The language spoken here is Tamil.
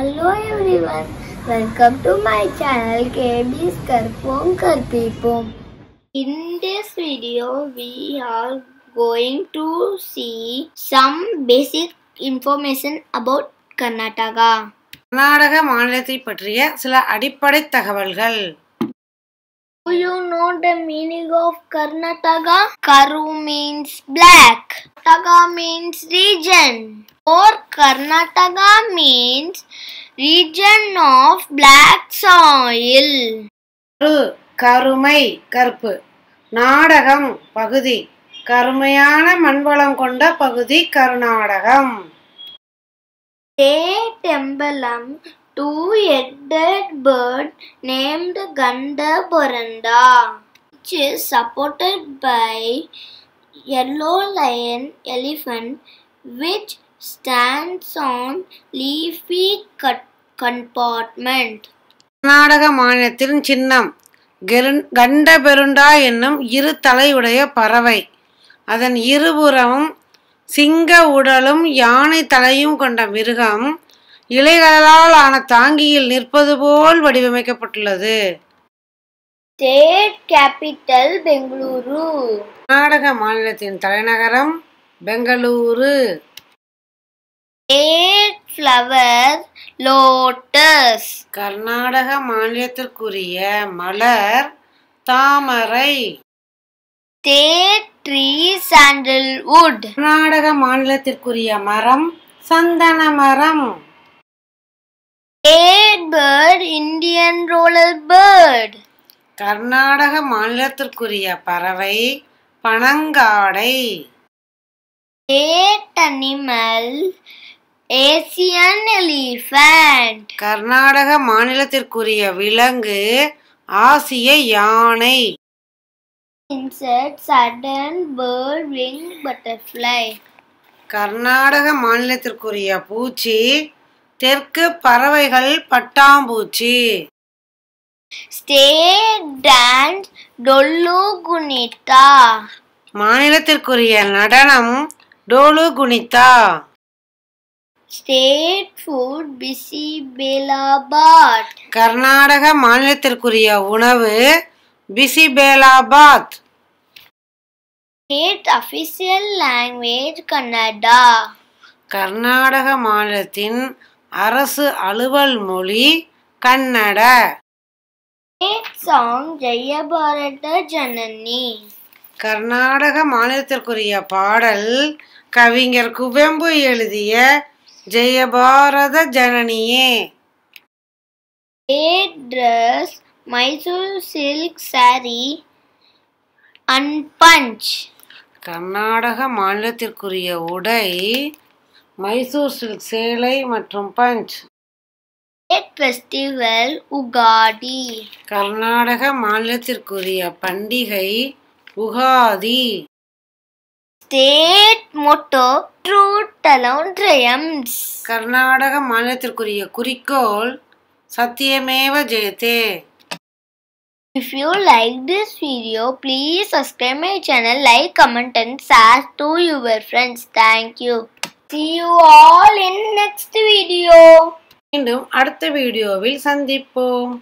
Hello everyone, welcome to my channel KB's Karpom Karpipom. In this video, we are going to see some basic information about Karnataka. Karnataka மாநிலத்தை பற்றிய சில அடிப்படை தகவல்கள் Do you know the meaning of Karnataka? Karu means black. Karnataka means region. Or Karnataka means region of black soil. கரு கருமை கருப்பு நாடகம் பகுதி கருமையான மண்வளம் கொண்ட பகுதி Karnataka State emblem two-headed bird named Gandaboranda, which is supported by yellow lion elephant, which stands on leafy cut compartment. Karnataka மாநிலத்தின் சின்னம் கெருண்- கண்டபெருண்டா என்னும் இரு தலையுடைய பறவை அதன் இருபுறமும் சிங்க உடலும் யானை தலையும் கொண்ட மிருகம் இலைகளால் ஆன தாங்கியில் நிற்பது போல் வடிவமைக்கப்பட்டுள்ளது State capital Bengaluru. கர்நாடக மாநிலத்தின் தலைநகரம் Bengaluru State flower lotus. Karnataka மாநிலத்திற்குரிய மலர் தாமரை State tree sandalwood. கர்நாடக மாநிலத்திற்குரிய மரம் சந்தன மரம் State bird Indian roller bird. Karnataka மாநிலத்திற்குரிய பறவை பனங்காடை State animal Asian elephant. Karnataka மாநிலத்திற்குரிய விலங்கு ஆசிய யானை Insect sudden bird wing butterfly. Karnataka மாநிலத்திற்குரிய பூச்சி தெற்கு பறவைகள் பட்டாம்பூச்சி State dance Dollu Gunita. மாநிலத்திற்குரிய நடனம் Dollu Kunitha Food Bisi Belabat. Karnataka மாநிலத்திற்குரிய உணவு bisi bele bath State official language Kannada. Karnataka மாநிலத்தின் அரசு அலுவல் மொழி Kannada song Jaya Bharata Janani. Karnataka மாநிலத்திற்குரிய பாடல் கவிஞர் குவெம்பு எழுதிய ஜெயபாரத ஜனனியே State dress Mysore silk saree unpunch. Karnataka மாநிலத்திற்குரிய உடை மைசூர் சில்க் சேலை மற்றும் பஞ்ச் State festival Ugadi. கர்நாடக மாநிலத்திற்குரிய பண்டிகை Ugadi State motto Alone triumphs. Karnataka மாநிலத்திற்குரிய குறிக்கோள் சத்தியமேவ ஜெயதே If you like this video, please subscribe my channel, like, comment and share to your friends. Thank you. See you all in next video. மீண்டும் அடுத்த வீடியோவில் சந்திப்போம்